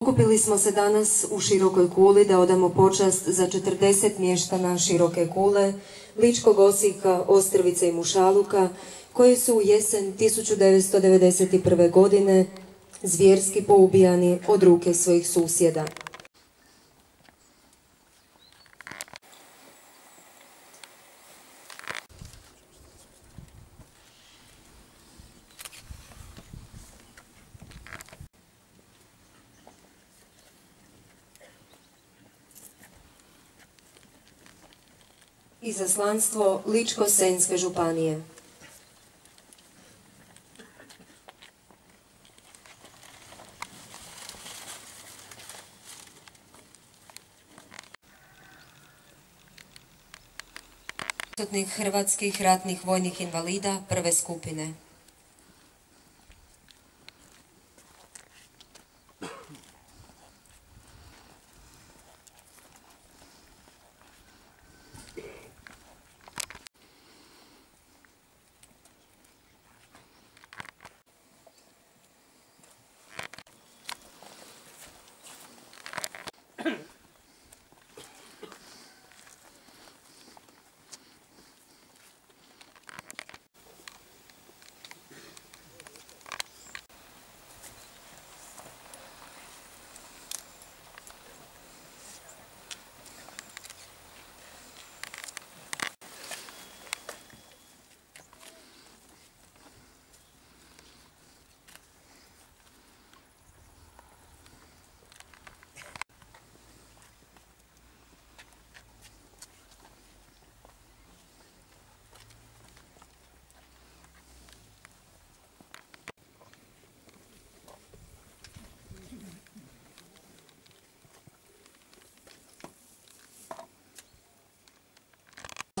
Okupili smo se danas u Širokoj kuli da odamo počast za 40 mještana Široke kule, Ličkog Osijeka, Ostrvice i Mušaluka, koji su u jesen 1991. godine zvjerski poubijani od ruke svojih susjeda. Izaslanstvo Ličko-Senjske županije. Hrvatskih ratnih vojnih invalida prve skupine.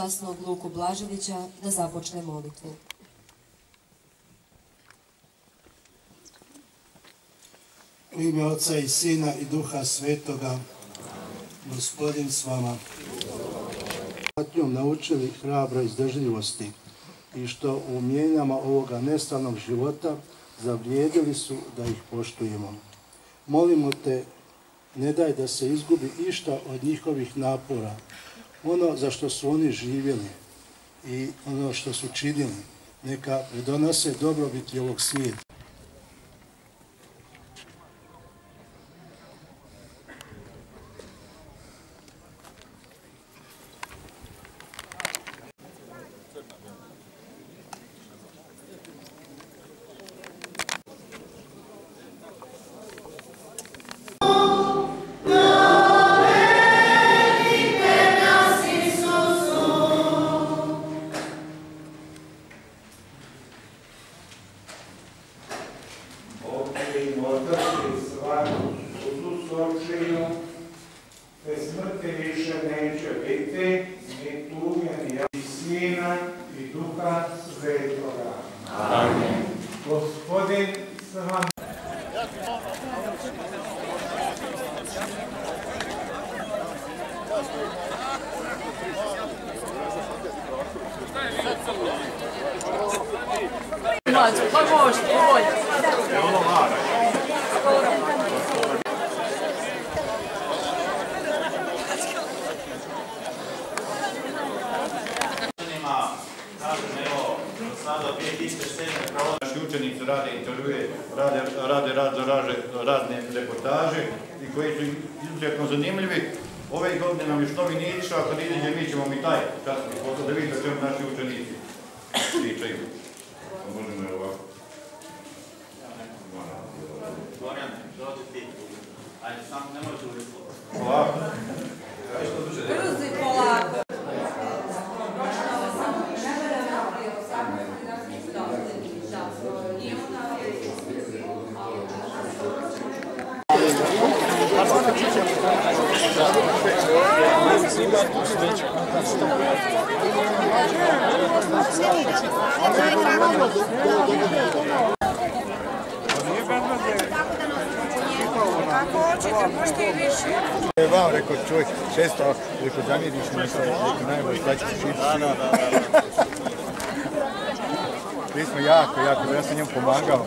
Časnog Luku Blaževića da započne molitvu. U ime Oca i Sina i Duha Svetoga, Gospodin s vama. Naučili hrabro izdržljivosti i što u mijenjama ovoga nestanog života zavrijedili su da ih poštujemo. Molimo te, ne daj da se izgubi išta od njihovih napora, ono za što su oni živjeli i ono što su činili, neka pridonose dobrobiti ovog svijeta. Svaku sudu sočinu, te smrti više neće biti, ni tuge, ni ja, i Sina, i Duha Svetoga. Amen. Gospodin s vama. Naši učenici rade intervjue, rade, rade razno raže, razne reportaže i koji su izuzetno zanimljivi. Ove godine nam još novi nije išao, ako ne mi ćemo mi taj časni da vidite o čemu naši učenici pričaju. Možemo je ovako. Florian, dođi ti. Ajde, sam nemoj tu ulicu. Ovako. Vam rekao čovjek, često rekao zamjeriš mi se, rekao najbolje šta ćeš šiti. Mi smo jako, jako, ja sam njemu pomagao.